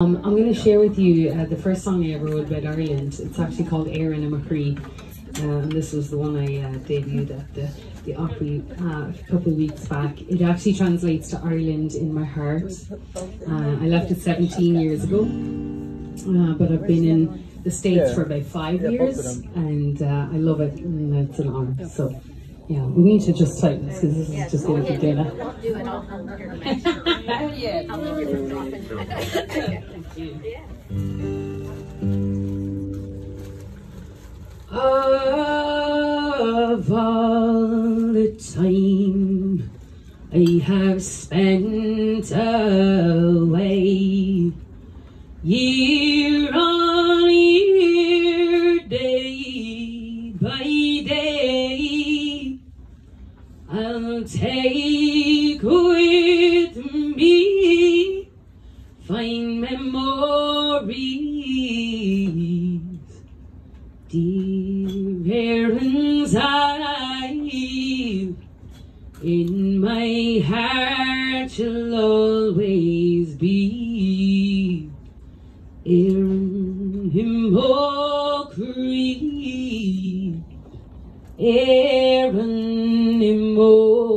Um, I'm going to share with you uh, the first song I ever wrote about Ireland. It's actually called Éireann i mo chroí. Uh, and this was the one I uh, debuted at the, the Opry uh, a couple of weeks back. It actually translates to Ireland in my heart. Uh, I left it 17 years ago, uh, but I've been in the States for about five years and uh, I love it and it's an honor. So, yeah, we need to just tighten this because this is just going to be dinner. Don't do it all home here. I'll leave you for dropping. Of all the time I have spent away, year I'll take with me fine memories. Dear Erin's Isle, in my heart you'll always be.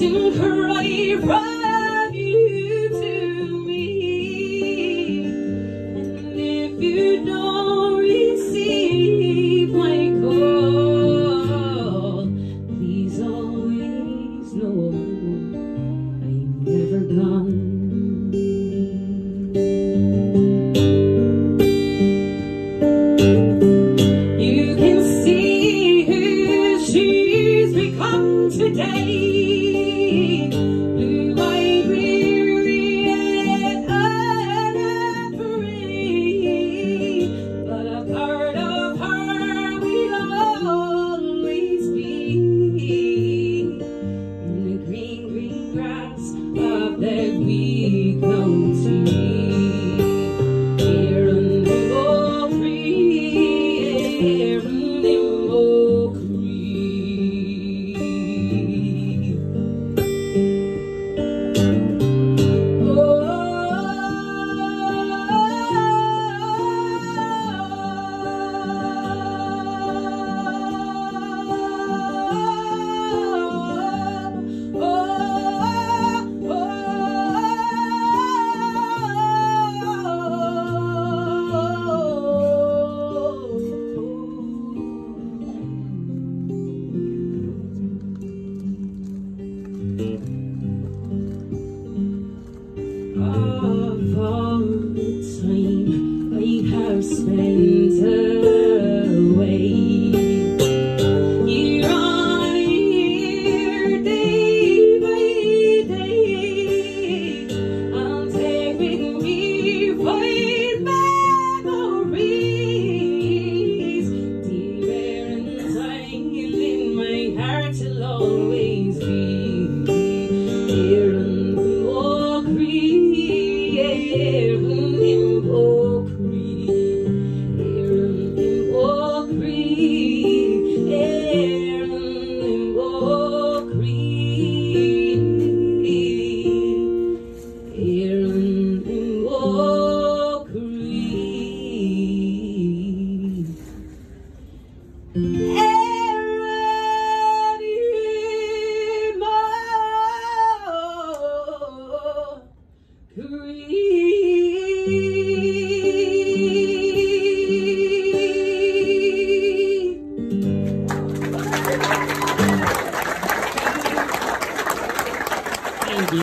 to cry, cry. of all the time I have spent